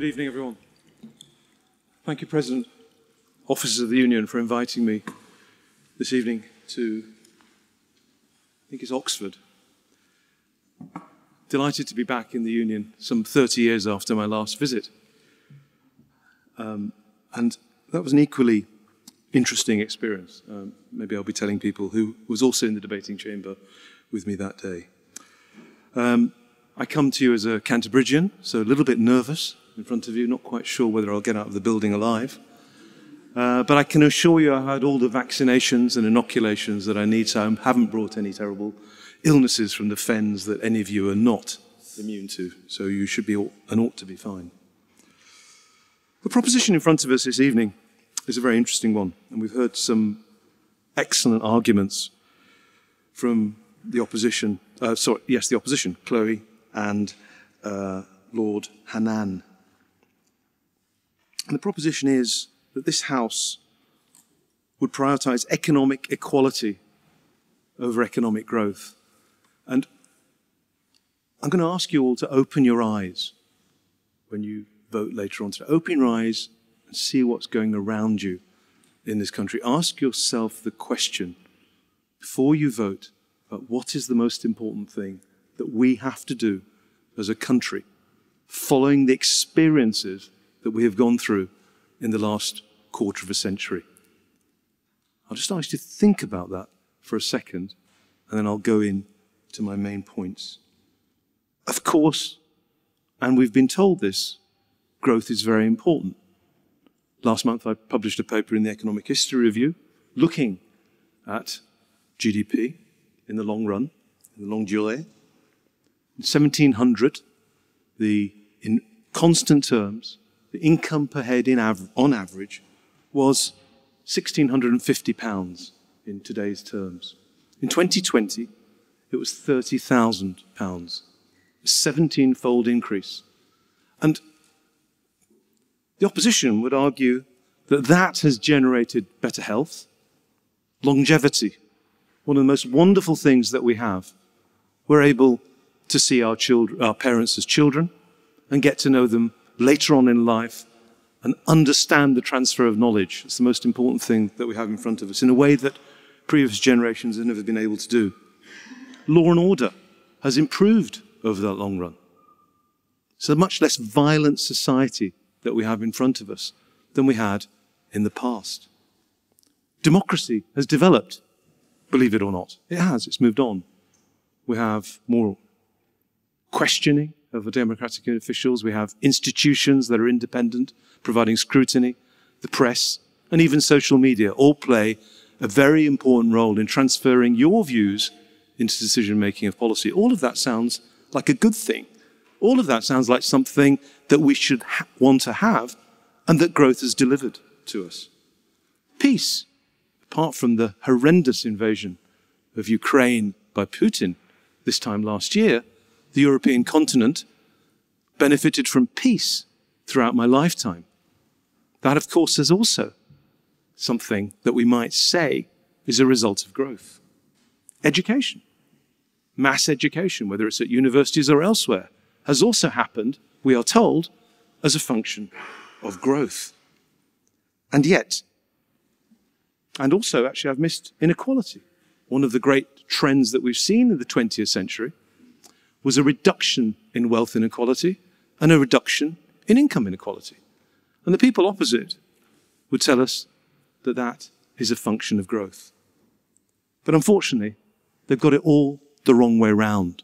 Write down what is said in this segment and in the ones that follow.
Good evening, everyone. Thank you, President, Officers of the Union, for inviting me this evening to, I think it's Oxford. Delighted to be back in the Union some 30 years after my last visit. Um, and that was an equally interesting experience. Um, maybe I'll be telling people who was also in the debating chamber with me that day. Um, I come to you as a Cantabrigian, so a little bit nervous in front of you, not quite sure whether I'll get out of the building alive. Uh, but I can assure you I had all the vaccinations and inoculations that I need, so I haven't brought any terrible illnesses from the fens that any of you are not immune to. So you should be and ought to be fine. The proposition in front of us this evening is a very interesting one, and we've heard some excellent arguments from the opposition. Uh, sorry, yes, the opposition, Chloe and uh, Lord Hannan. And the proposition is that this House would prioritize economic equality over economic growth. And I'm going to ask you all to open your eyes when you vote later on today. Open your eyes and see what's going around you in this country. Ask yourself the question before you vote about what is the most important thing that we have to do as a country following the experiences that we have gone through in the last quarter of a century. I'll just ask you to think about that for a second, and then I'll go in to my main points. Of course, and we've been told this, growth is very important. Last month, I published a paper in the Economic History Review looking at GDP in the long run, in the longue durée. In 1700, the, in constant terms, the income per head in av- on average was 1,650 pounds in today's terms. In 2020, it was 30,000 pounds, a 17 fold increase. And the opposition would argue that that has generated better health, longevity, one of the most wonderful things that we have. We're able to see our, children, our parents as children and get to know them later on in life and understand the transfer of knowledge. It's the most important thing that we have in front of us in a way that previous generations have never been able to do. Law and order has improved over that long run. It's a much less violent society that we have in front of us than we had in the past. Democracy has developed, believe it or not. It has, it's moved on. We have more questioning of the democratic officials. We have institutions that are independent, providing scrutiny, the press, and even social media all play a very important role in transferring your views into decision making of policy. All of that sounds like a good thing. All of that sounds like something that we should want to have and that growth has delivered to us. Peace, apart from the horrendous invasion of Ukraine by Putin this time last year, the European continent benefited from peace throughout my lifetime. That, of course, is also something that we might say is a result of growth. Education, mass education, whether it's at universities or elsewhere, has also happened, we are told, as a function of growth. And yet, and also, actually, I've missed inequality. One of the great trends that we've seen in the 20th century was a reduction in wealth inequality and a reduction in income inequality. And the people opposite would tell us that that is a function of growth. But unfortunately, they've got it all the wrong way round.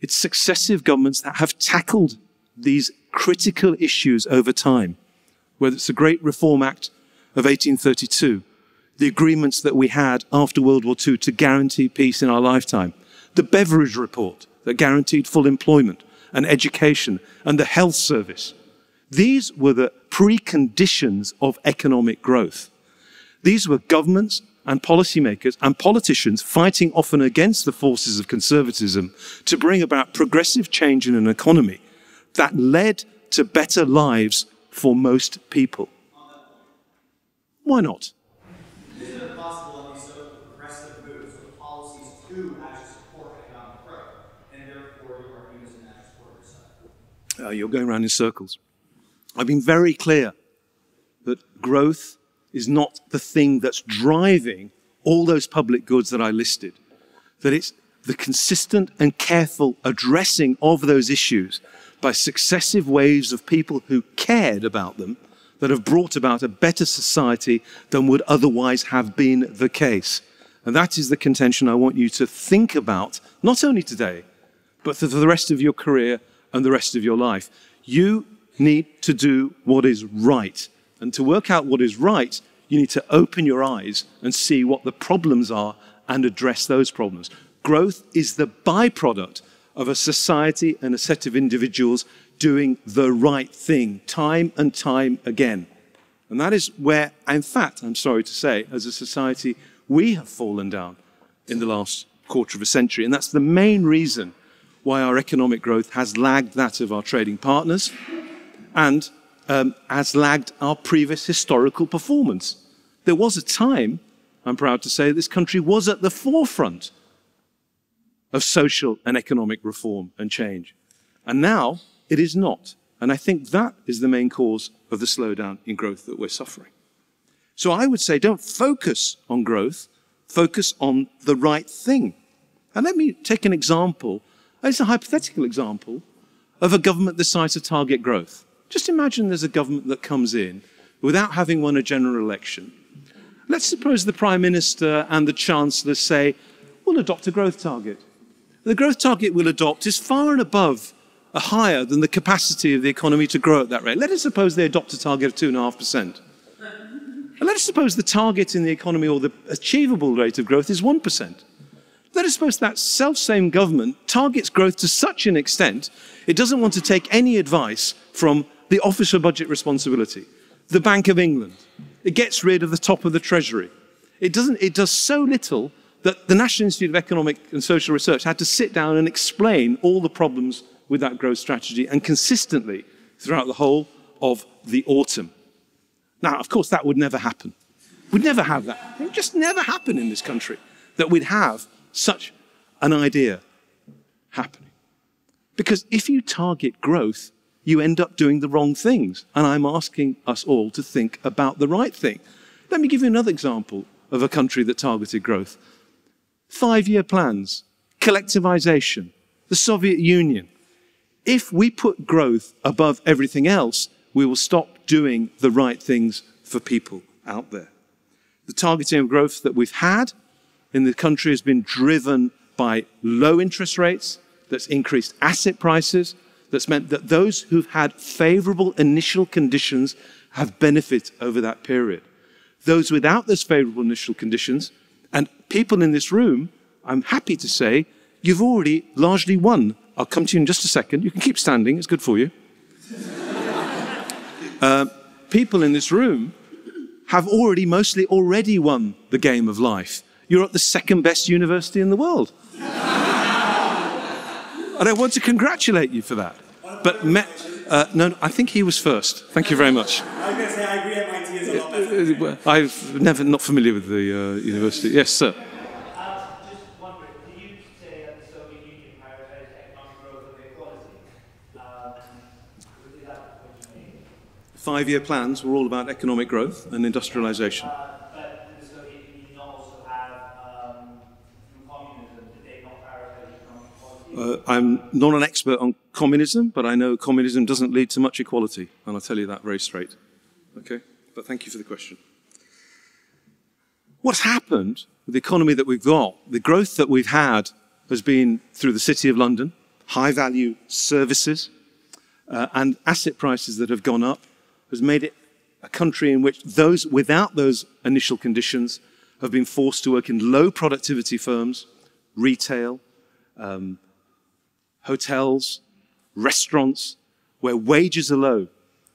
It's successive governments that have tackled these critical issues over time, whether it's the Great Reform Act of 1832, the agreements that we had after World War II to guarantee peace in our lifetime, the Beveridge Report that guaranteed full employment and education and the health service. These were the preconditions of economic growth. These were governments and policymakers and politicians fighting often against the forces of conservatism to bring about progressive change in an economy that led to better lives for most people. Why not? Uh, you're going around in circles. I've been very clear that growth is not the thing that's driving all those public goods that I listed, that it's the consistent and careful addressing of those issues by successive waves of people who cared about them that have brought about a better society than would otherwise have been the case. And that is the contention I want you to think about, not only today, but for the rest of your career and the rest of your life. You need to do what is right. And to work out what is right, you need to open your eyes and see what the problems are and address those problems. Growth is the byproduct of a society and a set of individuals doing the right thing time and time again. And that is where, in fact, I'm sorry to say, as a society, we have fallen down in the last quarter of a century. And that's the main reason why our economic growth has lagged that of our trading partners and um, has lagged our previous historical performance. There was a time, I'm proud to say, this country was at the forefront of social and economic reform and change. And now it is not. And I think that is the main cause of the slowdown in growth that we're suffering. So I would say don't focus on growth, focus on the right thing. And let me take an example. It's a hypothetical example of a government the size of target growth. Just imagine there's a government that comes in without having won a general election. Let's suppose the Prime Minister and the Chancellor say, we'll adopt a growth target. The growth target we'll adopt is far and above uh, higher than the capacity of the economy to grow at that rate. Let us suppose they adopt a target of 2.5%. And let us suppose the target in the economy or the achievable rate of growth is 1%. Let us suppose that self-same government targets growth to such an extent it doesn't want to take any advice from the Office for Budget Responsibility, the Bank of England. It gets rid of the top of the Treasury. It, doesn't, it does so little that the National Institute of Economic and Social Research had to sit down and explain all the problems with that growth strategy and consistently throughout the whole of the autumn. Now, of course, that would never happen. We'd never have that. It would just never happen in this country that we'd have such an idea happening. Because if you target growth, you end up doing the wrong things. And I'm asking us all to think about the right thing. Let me give you another example of a country that targeted growth. Five year plans, collectivization, the Soviet Union. If we put growth above everything else, we will stop doing the right things for people out there. The targeting of growth that we've had in the country has been driven by low interest rates, that's increased asset prices, that's meant that those who've had favorable initial conditions have benefit over that period. Those without those favorable initial conditions, and people in this room, I'm happy to say, you've already largely won. I'll come to you in just a second. You can keep standing, it's good for you. Uh, people in this room have already, mostly already won the game of life. You're at the second best university in the world. and I want to congratulate you for that. But me, uh, no, I think he was first. Thank you very much. I was going to say, I agree MIT is a lot better. Uh, I've never not familiar with the uh, university. Yes, sir. five-year plans were all about economic growth and industrialization. Uh, I'm not an expert on communism, but I know communism doesn't lead to much equality, and I'll tell you that very straight. Okay? But thank you for the question. What's happened with the economy that we've got, the growth that we've had has been through the City of London, high value services, uh, and asset prices that have gone up has made it a country in which those without those initial conditions have been forced to work in low productivity firms, retail, um, hotels, restaurants, where wages are low.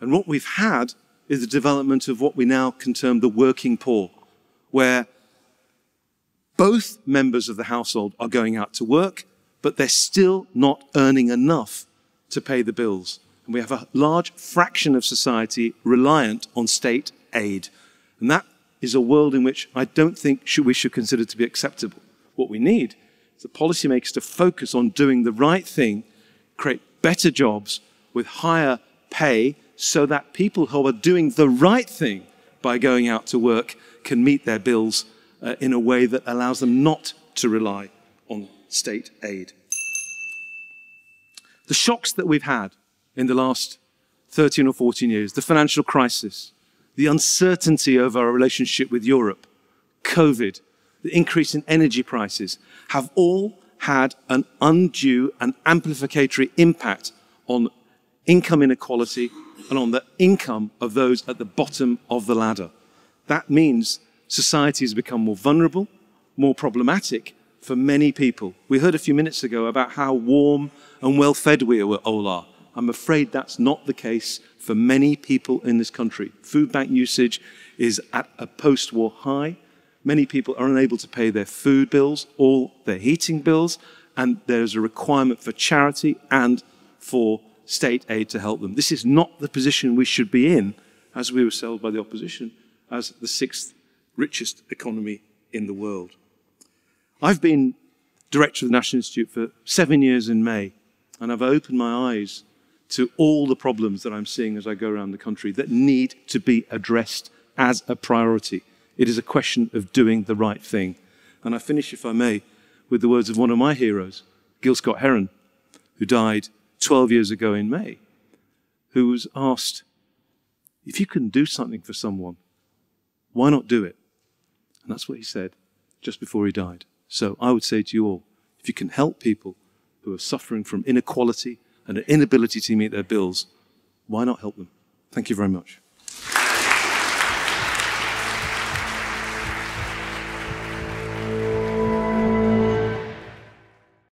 And what we've had is the development of what we now can term the working poor, where both members of the household are going out to work, but they're still not earning enough to pay the bills. And we have a large fraction of society reliant on state aid. And that is a world in which I don't think we should consider to be acceptable. What we need the policymakers to focus on doing the right thing, create better jobs, with higher pay so that people who are doing the right thing by going out to work can meet their bills uh, in a way that allows them not to rely on state aid. The shocks that we've had in the last 13 or 14 years, the financial crisis, the uncertainty of our relationship with Europe, COVID, the increase in energy prices, have all had an undue and amplificatory impact on income inequality and on the income of those at the bottom of the ladder. That means society has become more vulnerable, more problematic for many people. We heard a few minutes ago about how warm and well fed we are all are. I'm afraid that's not the case for many people in this country. Food bank usage is at a post war high. Many people are unable to pay their food bills, all their heating bills, and there's a requirement for charity and for state aid to help them. This is not the position we should be in, as we were sold by the opposition, as the sixth richest economy in the world. I've been director of the National Institute for seven years in May, and I've opened my eyes to all the problems that I'm seeing as I go around the country that need to be addressed as a priority. It is a question of doing the right thing. And I finish, if I may, with the words of one of my heroes, Gil Scott Heron, who died 12 years ago in May, who was asked, if you can do something for someone, why not do it? And that's what he said just before he died. So I would say to you all, if you can help people who are suffering from inequality and an inability to meet their bills, why not help them? Thank you very much.